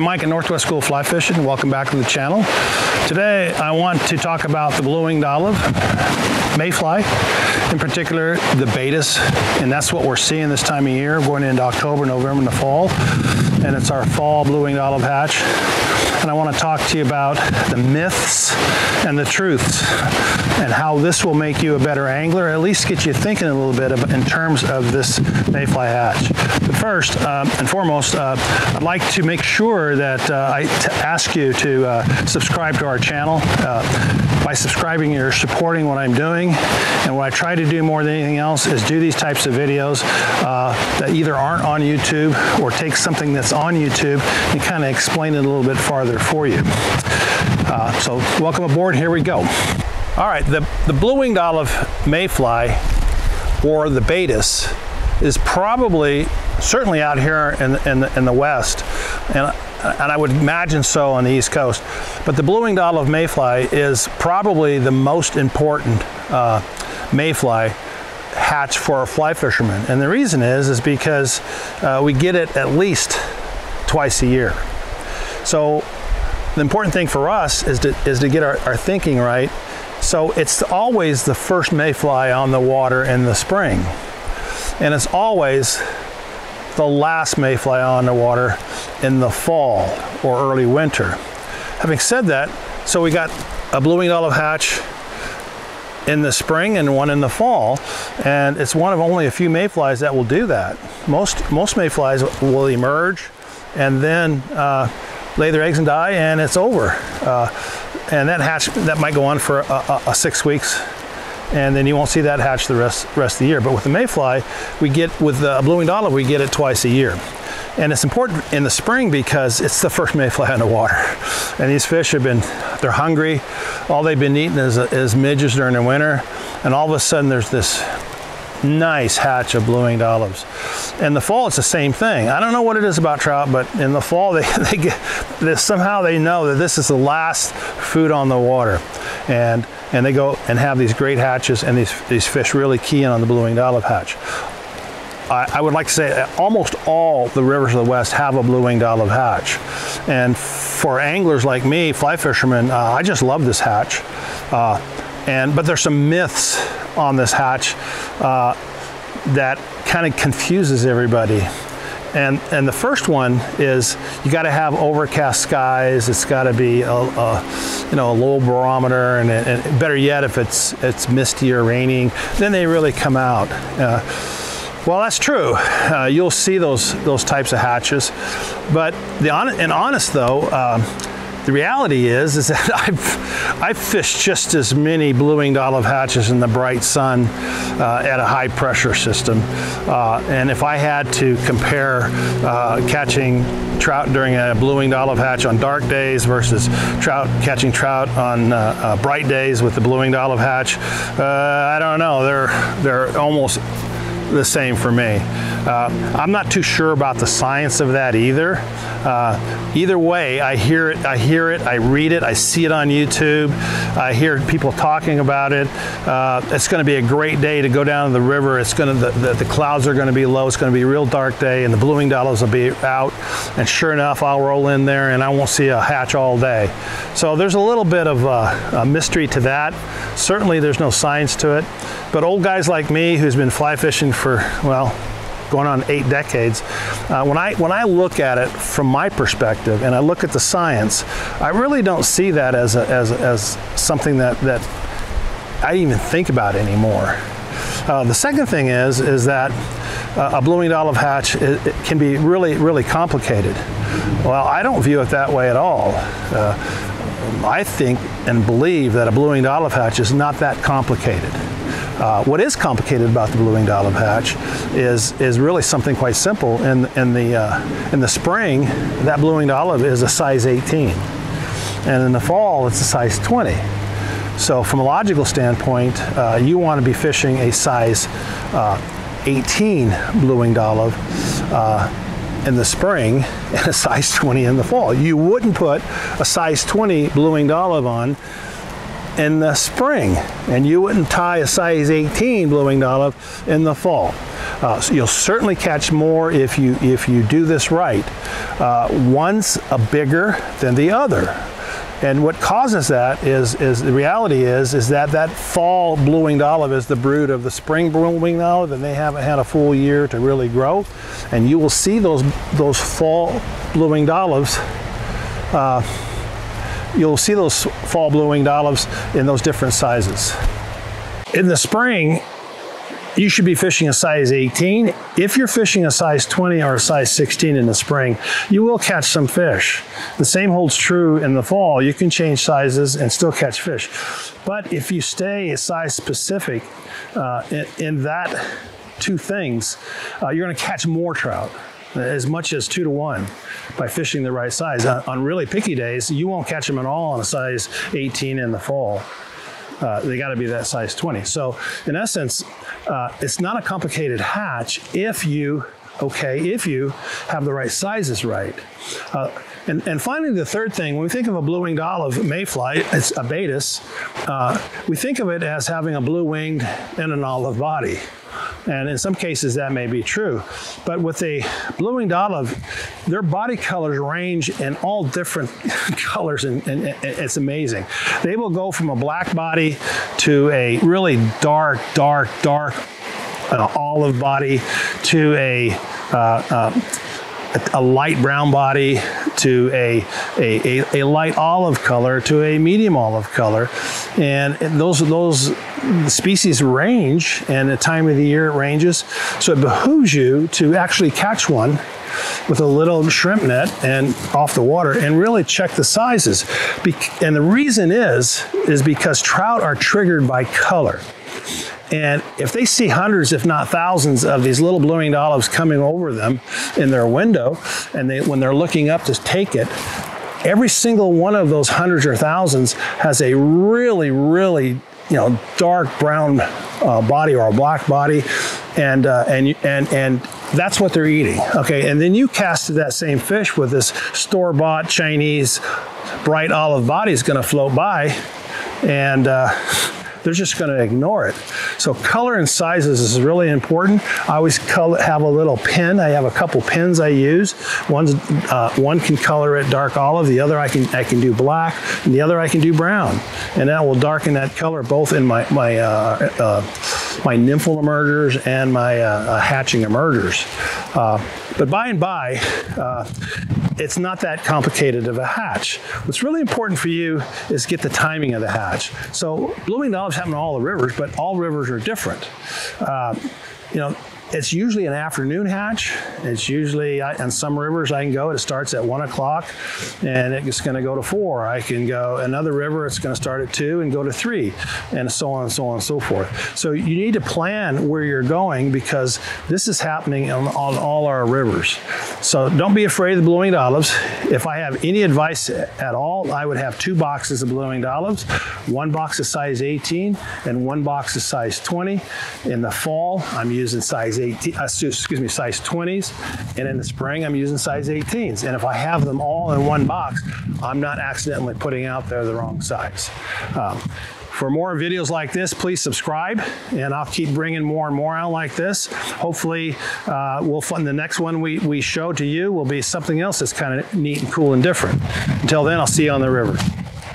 Hi, Mike at Northwest School Fly Fishing. Welcome back to the channel. Today I want to talk about the blue winged olive, mayfly, in particular the Baetis, and that's what we're seeing this time of year, going into October, November, and the fall. And it's our fall blue winged olive hatch. And I want to talk to you about the myths and the truths and how this will make you a better angler, at least get you thinking a little bit in terms of this mayfly hatch. But first uh, and foremost, uh, I'd like to make sure that uh, I ask you to uh, subscribe to our channel. Uh, by subscribing, you're supporting what I'm doing. And what I try to do more than anything else is do these types of videos uh, that either aren't on YouTube or take something that's on YouTube and kind of explain it a little bit farther for you. so welcome aboard, here we go. All right, the, the blue-winged olive mayfly, or the Baetis, is probably, certainly out here in, in, the, in the west, and, and I would imagine so on the east coast, but the blue-winged olive mayfly is probably the most important uh, mayfly hatch for our fly fishermen. And the reason is, is because uh, we get it at least twice a year. So the important thing for us is to, is to get our, our thinking right so it's always the first mayfly on the water in the spring. And it's always the last mayfly on the water in the fall or early winter. Having said that, so we got a blue-winged olive hatch in the spring and one in the fall, and it's one of only a few mayflies that will do that. Most most mayflies will emerge and then uh, lay their eggs and die, and it's over. Uh, and that hatch that might go on for a, a, a six weeks and then you won't see that hatch the rest rest of the year. But with the mayfly, we get with the blue-winged olive, we get it twice a year. And it's important in the spring because it's the first mayfly on the water. And these fish have been, they're hungry. All they've been eating is, is midges during the winter. And all of a sudden there's this nice hatch of blue-winged olives. In the fall, it's the same thing. I don't know what it is about trout, but in the fall, they, they get they, somehow they know that this is the last food on the water, and and they go and have these great hatches, and these these fish really key in on the blue-winged olive hatch. I, I would like to say almost all the rivers of the West have a blue-winged olive hatch, and for anglers like me, fly fishermen, uh, I just love this hatch. Uh, and but there's some myths on this hatch uh, that kind of confuses everybody. And, and the first one is you got to have overcast skies. It's got to be a, a, you know a low barometer, and, and, better yet, if it's it's misty or raining, then they really come out. Uh, well, that's true. Uh, you'll see those those types of hatches, but the on, and honest though. Uh, the reality is, is that I've, I've fished just as many blue-winged olive hatches in the bright sun uh, at a high pressure system. Uh, and if I had to compare uh, catching trout during a blue-winged olive hatch on dark days versus trout catching trout on uh, uh, bright days with the blue-winged olive hatch, uh, I don't know. They're they're almost the same for me. I'm not too sure about the science of that either. Uh, either way, I hear it, I hear it, I read it, I see it on YouTube, I hear people talking about it. Uh, it's going to be a great day to go down to the river. It's going to the, the, the clouds are going to be low. It's going to be a real dark day, and the blue-winged olives will be out. And sure enough, I'll roll in there, and I won't see a hatch all day. So there's a little bit of a, a mystery to that. Certainly, there's no science to it. But old guys like me, who's been fly fishing for well going on eight decades. Uh, when I when I look at it from my perspective and I look at the science, I really don't see that as a, as as something that that I even think about anymore. Uh, the second thing is is that uh, a blue-winged olive hatch it, it can be really really complicated. Well, I don't view it that way at all. Uh, I think and believe that a blue-winged olive hatch is not that complicated. Uh, what is complicated about the blue-winged olive hatch is is really something quite simple. In in the uh, in the spring, that blue-winged olive is a size 18, and in the fall, it's a size 20. So, from a logical standpoint, uh, you want to be fishing a size uh, 18 blue-winged olive uh, in the spring and a size 20 in the fall. You wouldn't put a size 20 blue-winged olive on in the spring, and you wouldn't tie a size 18 blue winged olive in the fall. Uh, so you'll certainly catch more if you if you do this right. Uh, one's a bigger than the other. And what causes that is, is the reality is, is that that fall blue winged olive is the brood of the spring blue winged olive, and they haven't had a full year to really grow. And you will see those those fall blue winged olives. Uh, you'll see those fall blue winged olives in those different sizes. In the spring, you should be fishing a size 18. If you're fishing a size 20 or a size 16 in the spring, you will catch some fish. The same holds true in the fall. You can change sizes and still catch fish. But if you stay a size specific uh, in, in, that two things, uh, you're going to catch more trout as much as two to one by fishing the right size. On, on really picky days, you won't catch them at all on a size 18 in the fall. Uh, they got to be that size 20. So in essence, uh, it's not a complicated hatch if you okay if you have the right sizes right. Uh, and, and finally, the third thing, when we think of a blue-winged olive mayfly, it's a baetis, uh, we think of it as having a blue-winged and an olive body. And in some cases that may be true. But with a blue-winged olive, their body colors range in all different colors and, and, and, it's amazing. They will go from a black body to a really dark, dark, dark uh, olive body to a uh, uh, a light brown body to a, a, a, light olive color to a medium olive color. And those, those species range and the time of the year it ranges. So it behooves you to actually catch one with a little shrimp net and off the water and really check the sizes. And the reason is, is because trout are triggered by color. And if they see hundreds, if not thousands, of these little blue winged olives coming over them in their window, and they, when they're looking up to take it, every single one of those hundreds or thousands has a really, really, you know, dark brown uh, body or a black body, and uh, and and and that's what they're eating. Okay, and then you cast that same fish with this store-bought Chinese bright olive body is going to float by, and. Uh, they're just going to ignore it. So color and sizes is really important. I always color, have a little pin. I have a couple pins I use. One's, uh, one can color it dark olive, the other I can, I can do black, and the other I can do brown. And that will darken that color both in my, my, uh, uh, my nymphal emergers and my uh, uh, hatching emergers. Uh, but by and by, it's not that complicated of a hatch. What's really important for you is get the timing of the hatch. So blue-winged happen in all the rivers, but all rivers are different. Uh, you know, it's usually an afternoon hatch. It's usually on some rivers I can go. It starts at one o'clock, and it's going to go to four. I can go another river. It's going to start at two and go to three, and so on and so on and so forth. So you need to plan where you're going because this is happening on, on all our rivers. So don't be afraid of the blue-winged olives. If I have any advice at all, I would have two boxes of blue-winged olives. One box is size 18, and one box is size 20. In the fall, I'm using size 18, uh, excuse me, size 20s. And in the spring, I'm using size 18s. And if I have them all in one box, I'm not accidentally putting out there the wrong size. Um, for more videos like this, please subscribe, and I'll keep bringing more and more out like this. Hopefully, uh, we'll fund the next one we, we show to you will be something else that's kind of neat and cool and different. Until then, I'll see you on the river.